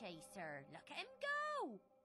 chaser. Look at him go!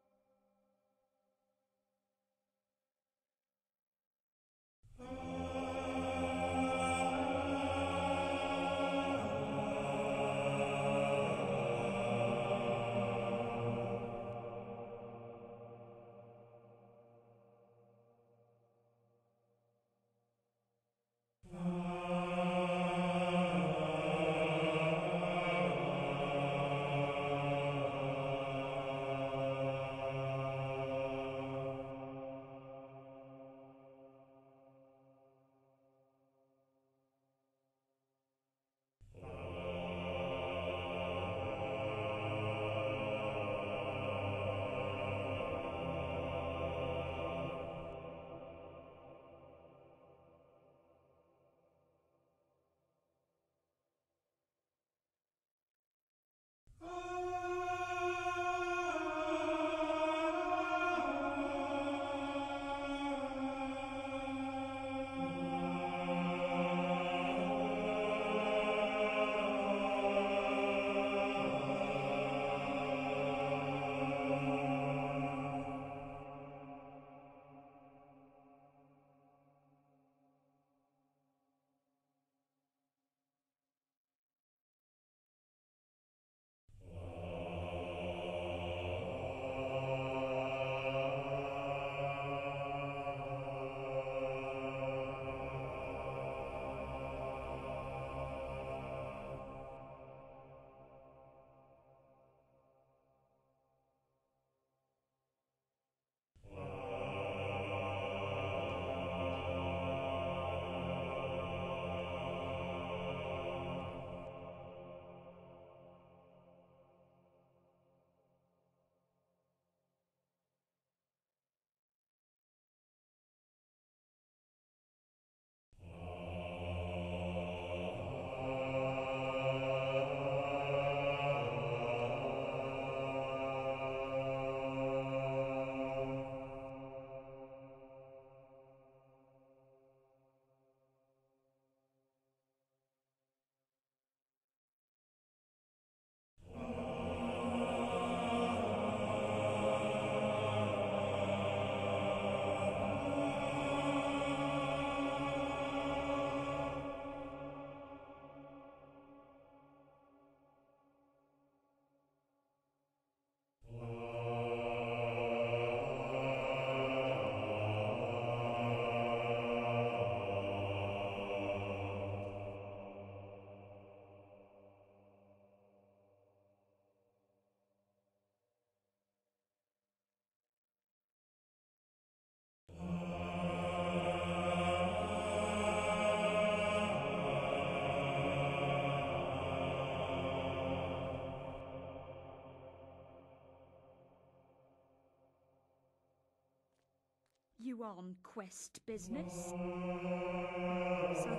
You on quest business? So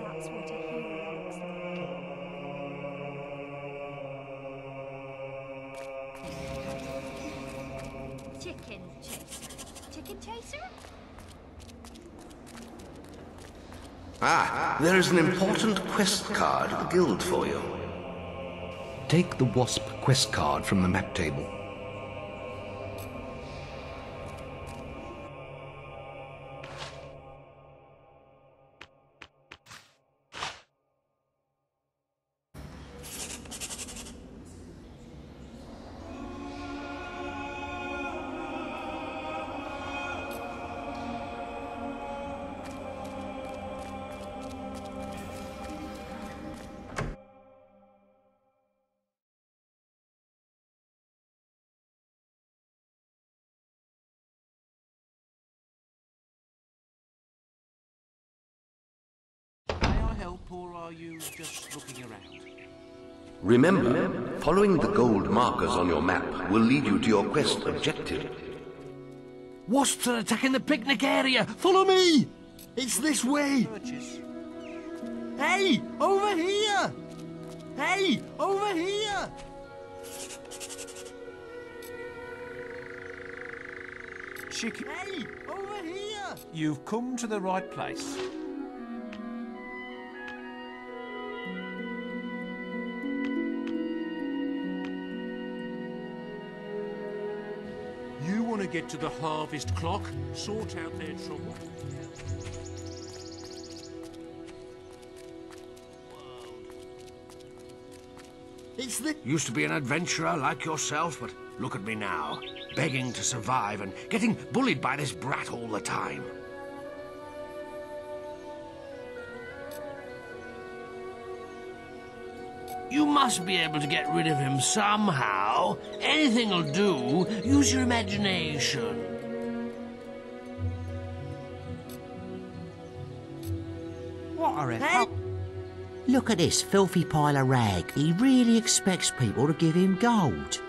that's what a hero looks like. Chicken chaser. Chicken chaser? Ah, there is an important quest card at the guild for you. Take the Wasp quest card from the map table. Remember, following the gold markers on your map will lead you to your quest objective. Wasps are attacking the picnic area! Follow me! It's this way! Purchase. Hey! Over here! Hey! Over here! Chicken. Hey! Over here! You've come to the right place. To get to the harvest clock, sort out their trouble. It's the... Used to be an adventurer like yourself, but look at me now. Begging to survive and getting bullied by this brat all the time. You must be able to get rid of him somehow. Anything'll do. Use your imagination. What are it? Hey! Oh, look at this filthy pile of rag. He really expects people to give him gold.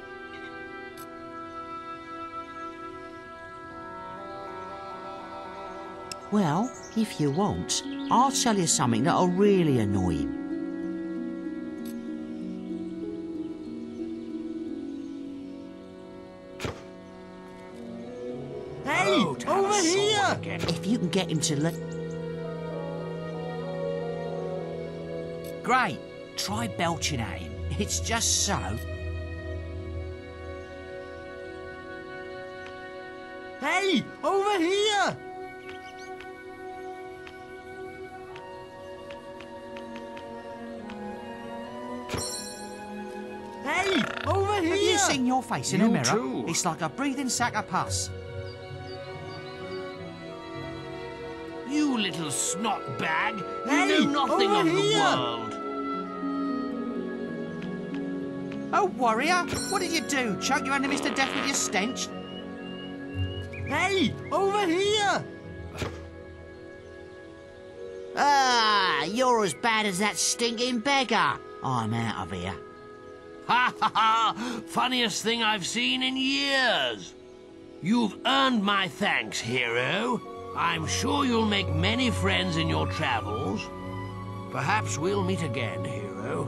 Well, if you want, I'll tell you something that'll really annoy him. You can get him to look... Great. Try belching at him. It's just so. Hey! Over here! Hey! Over here! Have you seen your face in a mirror? too. It's like a breathing sack of pus. You little snot bag. You Hey, know nothing of the world. Oh, warrior! What did you do? Choke your under Mr. Death with your stench? Hey! Over here! Ah, you're as bad as that stinking beggar. I'm out of here. Ha ha ha! Funniest thing I've seen in years. You've earned my thanks, hero. I'm sure you'll make many friends in your travels. Perhaps we'll meet again, hero.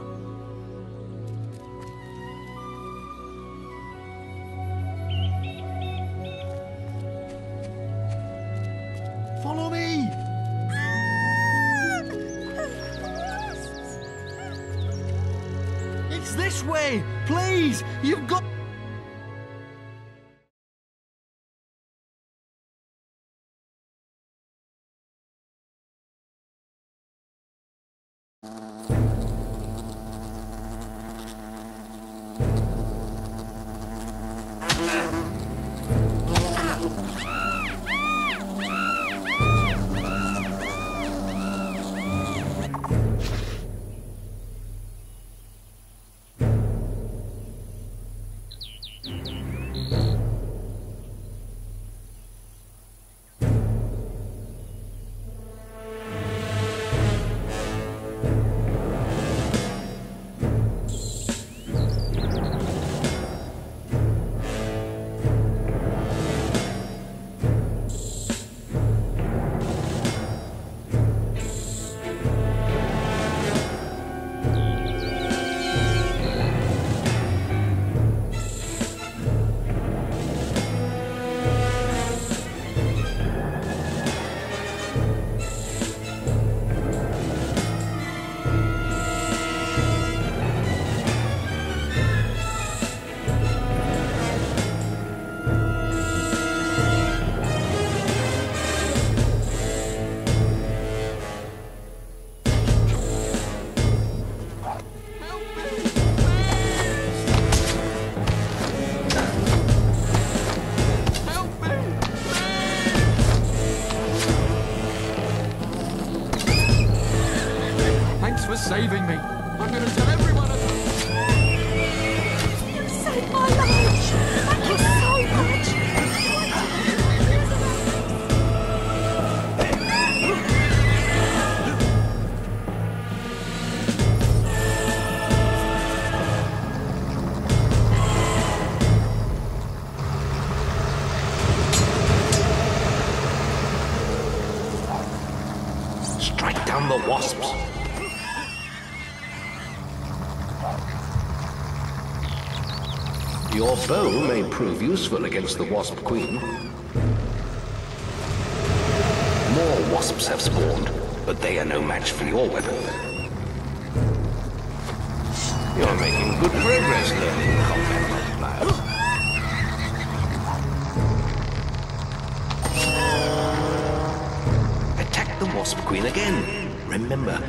Follow me! It's this way! Please! You've got... Thanks bow may prove useful against the Wasp Queen. More wasps have spawned, but they are no match for your weapon. You're making good progress learning combat multipliers. Attack the Wasp Queen again. Remember,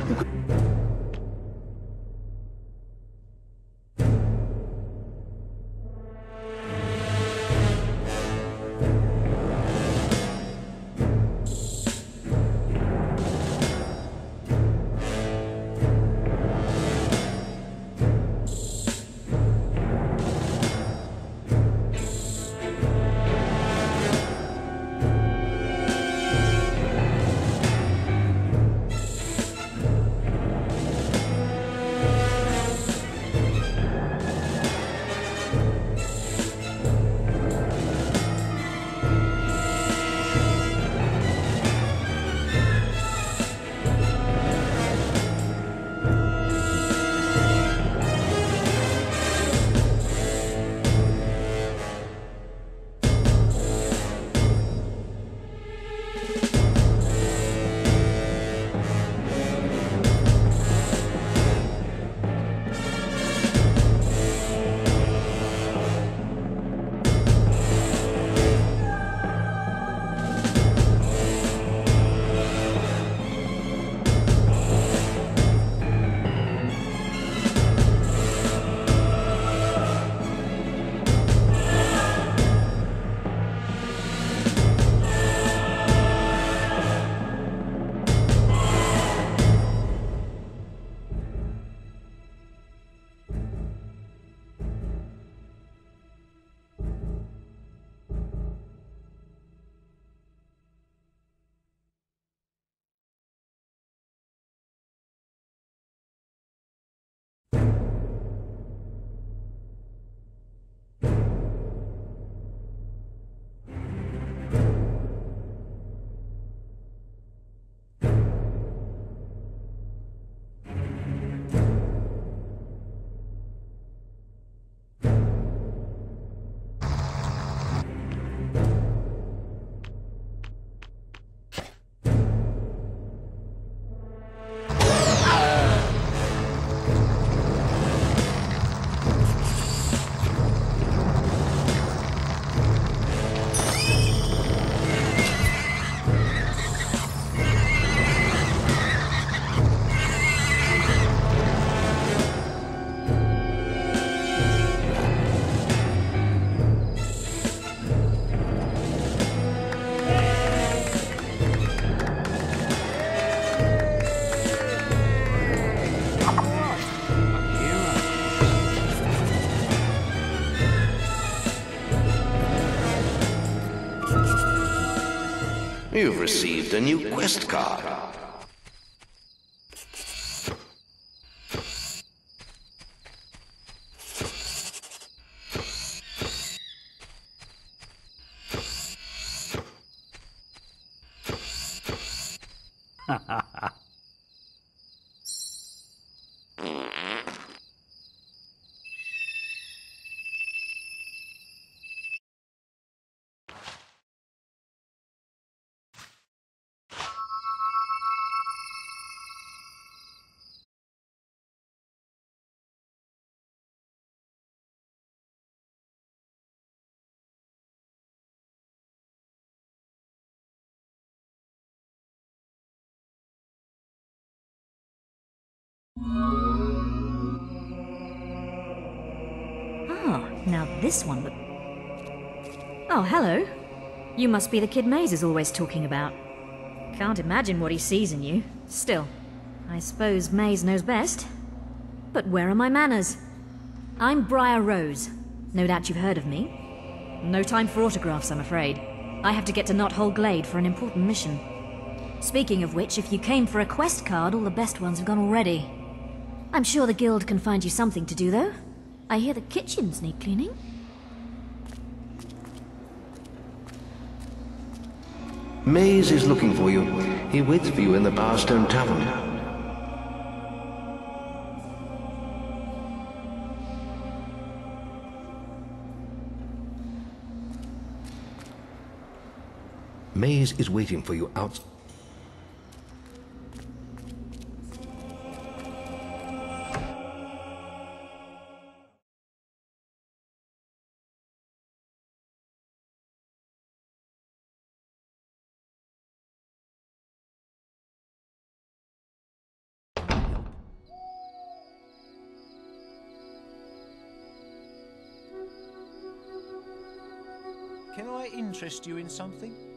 You've received a new quest card. Ah, now this one look. Oh, hello. You must be the kid Maze is always talking about. Can't imagine what he sees in you. Still, I suppose Maze knows best. But where are my manners? I'm Briar Rose. No doubt you've heard of me. No time for autographs, I'm afraid. I have to get to Knothole Glade for an important mission. Speaking of which, if you came for a quest card, all the best ones have gone already. I'm sure the guild can find you something to do, though. I hear the kitchens need cleaning. Maze is looking for you. He waits for you in the Bowerstone Tavern. Maze is waiting for you out. Something?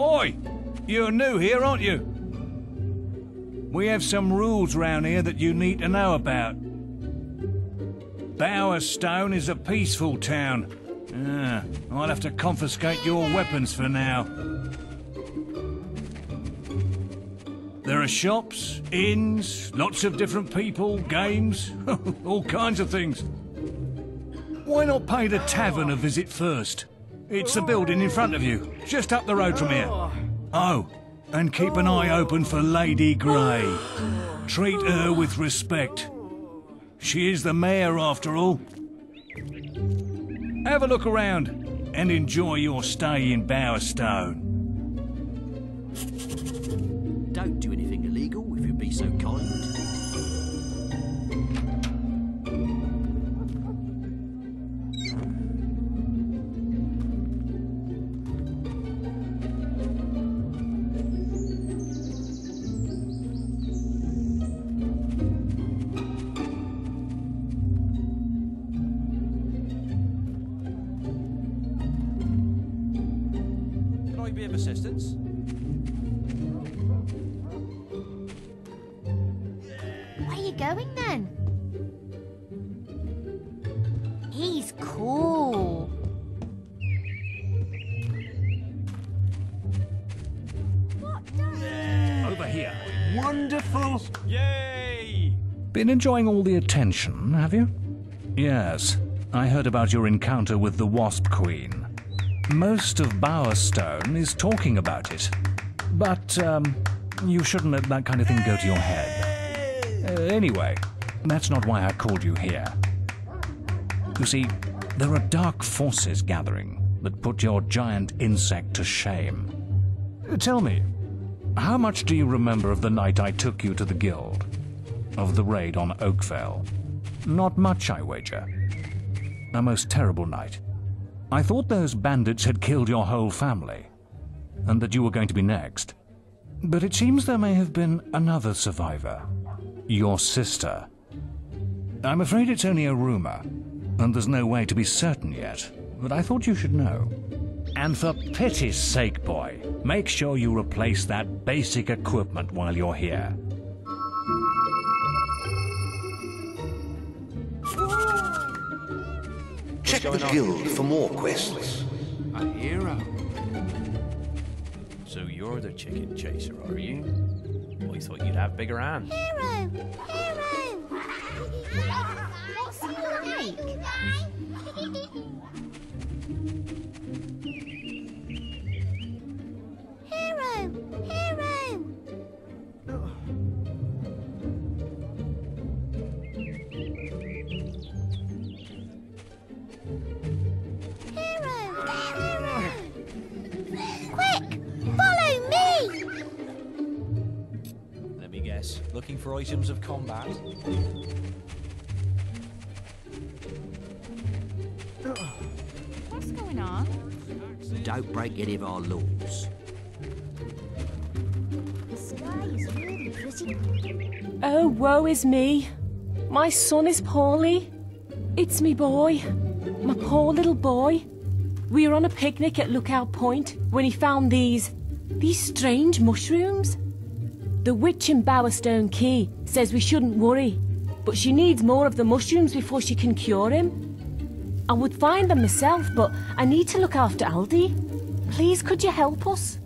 Oi! You're new here, aren't you? We have some rules round here that you need to know about. Bowerstone is a peaceful town. Ah, I'll have to confiscate your weapons for now. There are shops, inns, lots of different people, games, all kinds of things. Why not pay the tavern a visit first? It's the building in front of you, just up the road from here. Oh, and keep an eye open for Lady Grey. Treat her with respect. She is the mayor after all. Have a look around and enjoy your stay in Bowerstone. Don't do anything illegal if you'd be so kind. Been enjoying all the attention, have you? Yes. I heard about your encounter with the Wasp Queen. Most of Bowerstone is talking about it. But, um, you shouldn't let that kind of thing go to your head. Uh, anyway, that's not why I called you here. You see, there are dark forces gathering that put your giant insect to shame. Tell me, how much do you remember of the night I took you to the guild? Of the raid on Oakvale? Not much, I wager. A most terrible night. I thought those bandits had killed your whole family, and that you were going to be next. But it seems there may have been another survivor. Your sister. I'm afraid it's only a rumor, and there's no way to be certain yet, but I thought you should know. And for pity's sake, boy, make sure you replace that basic equipment while you're here. Check the guild for more quests. A hero. So you're the chicken chaser, are you? I thought you'd have bigger hands. Hero! Hero! What's he like? Hero! Hero! Hero! Looking for items of combat? What's going on? Don't break any of our laws. The sky is really pretty. Oh, woe is me. My son is poorly. It's me boy. My poor little boy. We were on a picnic at Lookout Point when he found these. these strange mushrooms. The witch in Bowerstone Quay says we shouldn't worry, but she needs more of the mushrooms before she can cure him. I would find them myself, but I need to look after Aldi. Please, could you help us?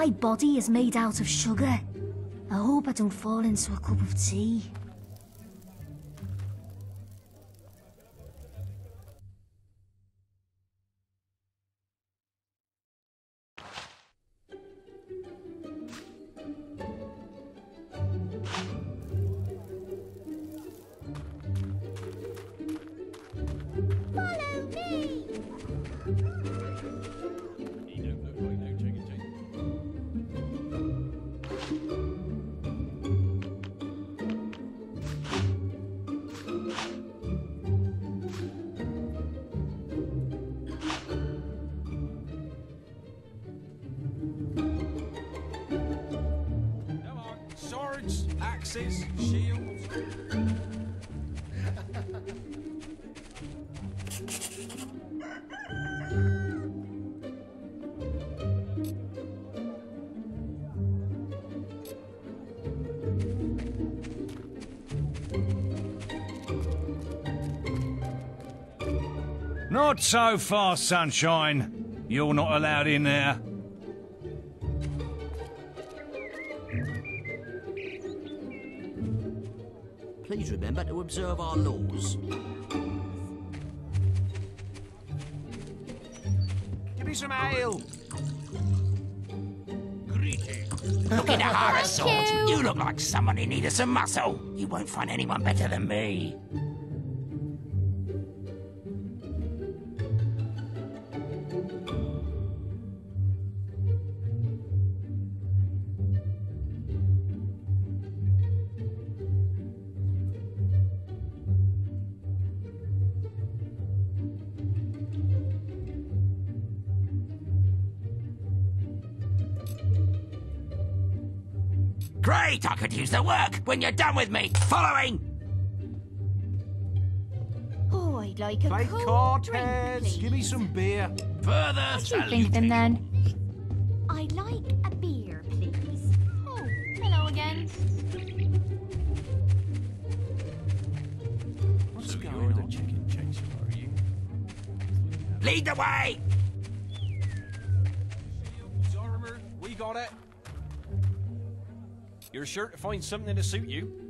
My body is made out of sugar. I hope I don't fall into a cup of tea. Swords, axes, shields. Not so fast, Sunshine. You're not allowed in there. Observe our laws. Give me some ale. Look at that horror sword. you. You look like someone who needed some muscle. You won't find anyone better than me. Great, I could use the work when you're done with me. Following. Oh, I'd like a Play cold card drink, heads. please. Give me some beer. Further What do you think of them then? I'd like a beer, please. Oh, hello again. What's so you're the chicken chaser, are you? Lead the way. You're sure to find something to suit you.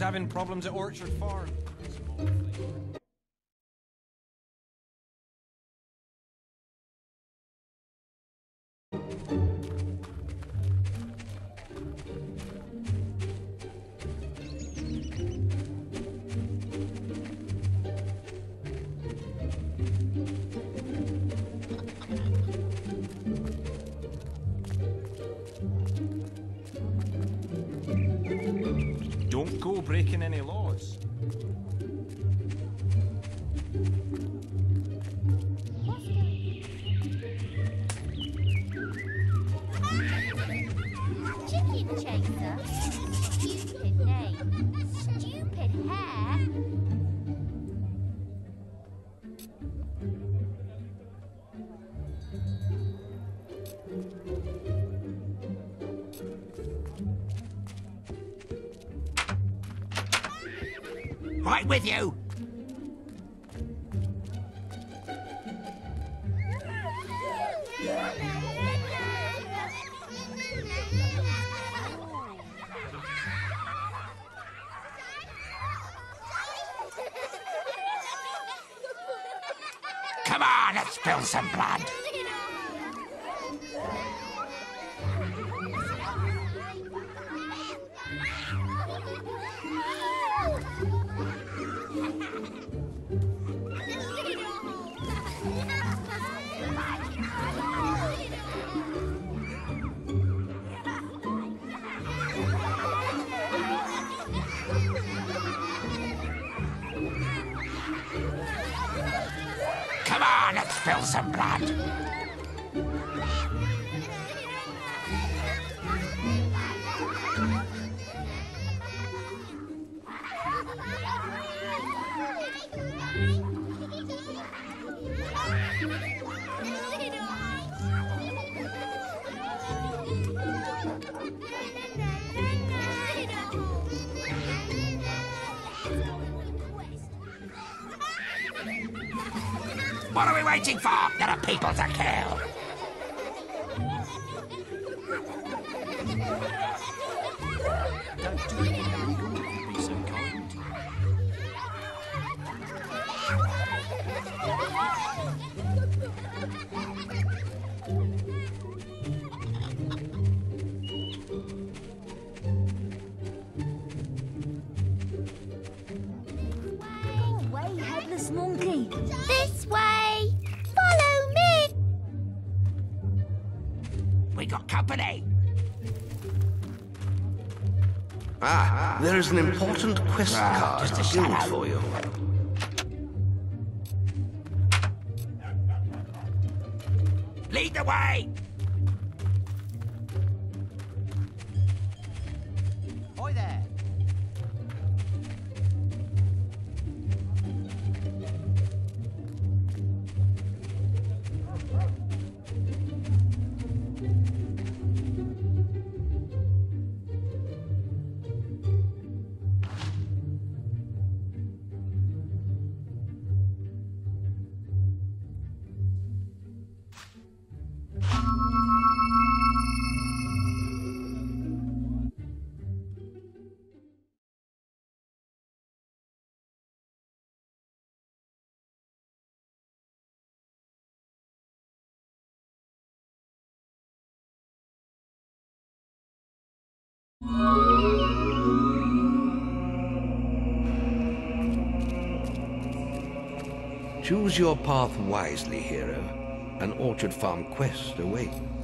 Having problems at Orchard Farm. Go breaking any laws. Waiting for? There are people to kill. Is an important quest Ah, card guild for you. Choose your path wisely, hero. An Orchard Farm quest awaits.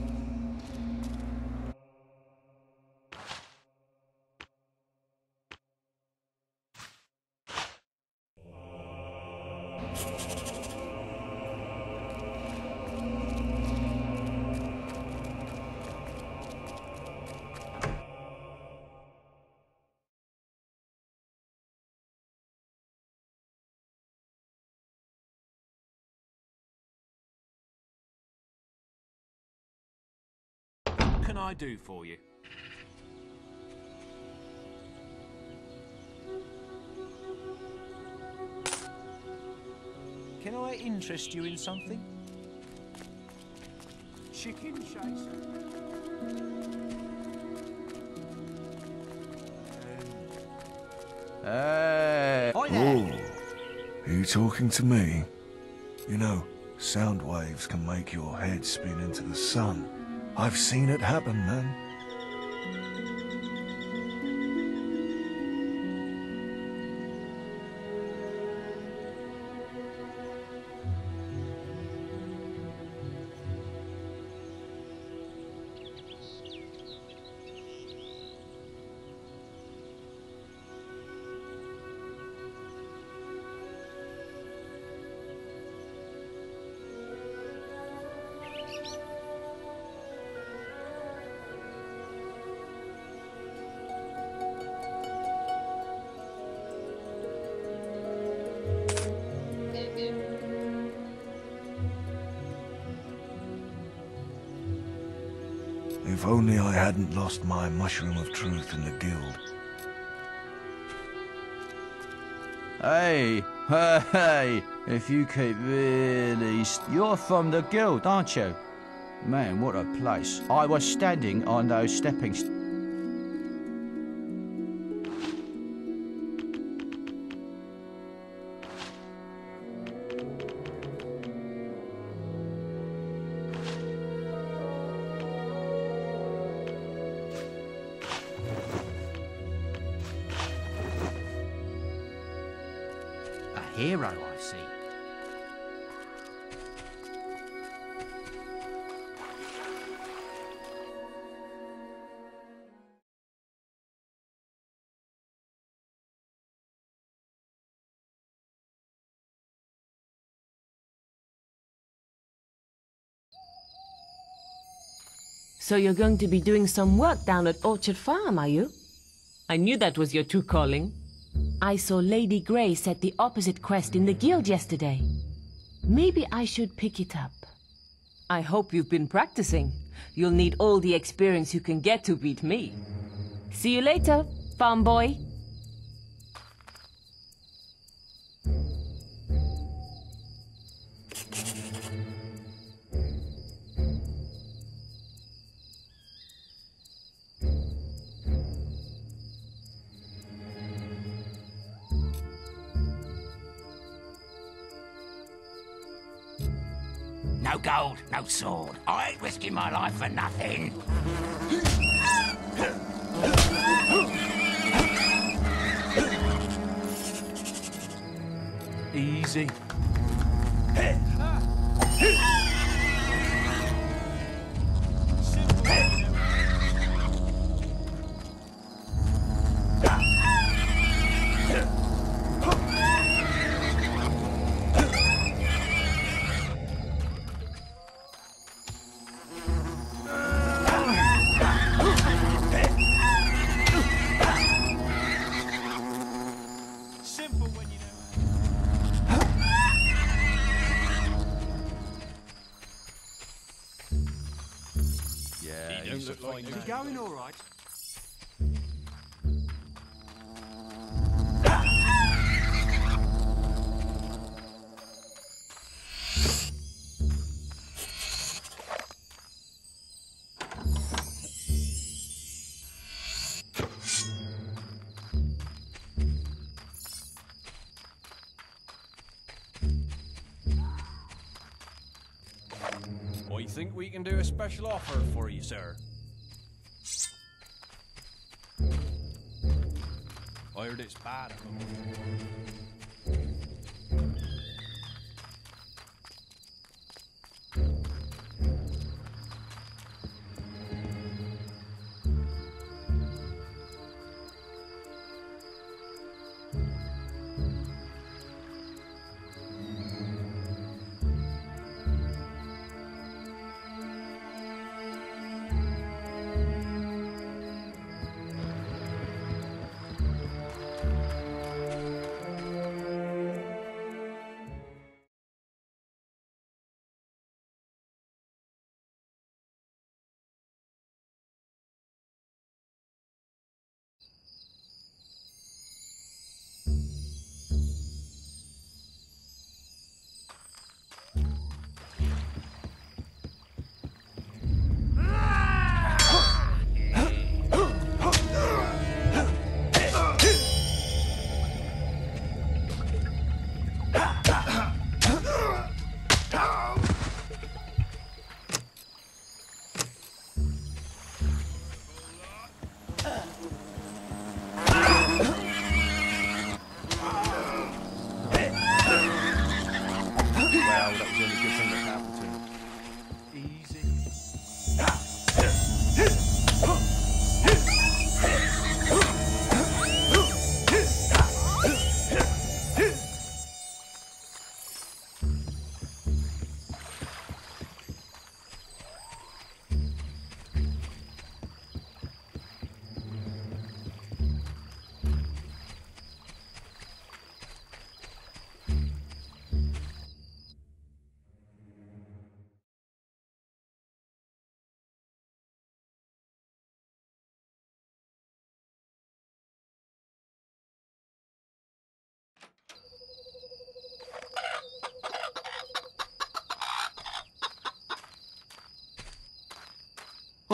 I do for you? Can I interest you in something? Chicken chaser. Um, hey. Hi Oh, are you talking to me? You know, sound waves can make your head spin into the sun. I've seen it happen, man. Hadn't lost my mushroom of truth in the guild. Hey, hey, hey, if you keep really... You're from the guild, aren't you? Man, what a place. I was standing on those stepping st- So you're going to be doing some work down at Orchard Farm, are you? I knew that was your true calling. I saw Lady Grey set the opposite quest in the guild yesterday. Maybe I should pick it up. I hope you've been practicing. You'll need all the experience you can get to beat me. See you later, farm boy. Sword. I ain't risking my life for nothing. Easy. You look like you going all right. I think we can do a special offer for you, sir. I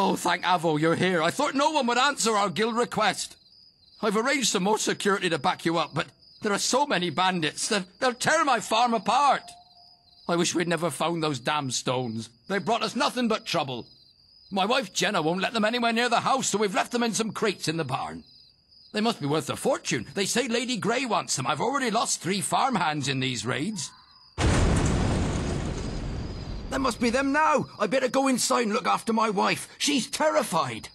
Oh, thank Avo you're here. I thought no one would answer our guild request. I've arranged some more security to back you up, but there are so many bandits that they'll tear my farm apart. I wish we'd never found those damn stones. They brought us nothing but trouble. My wife Jenna won't let them anywhere near the house, so we've left them in some crates in the barn. They must be worth a fortune. They say Lady Grey wants them. I've already lost three farmhands in these raids. That must be them now. I better go inside and look after my wife. She's terrified.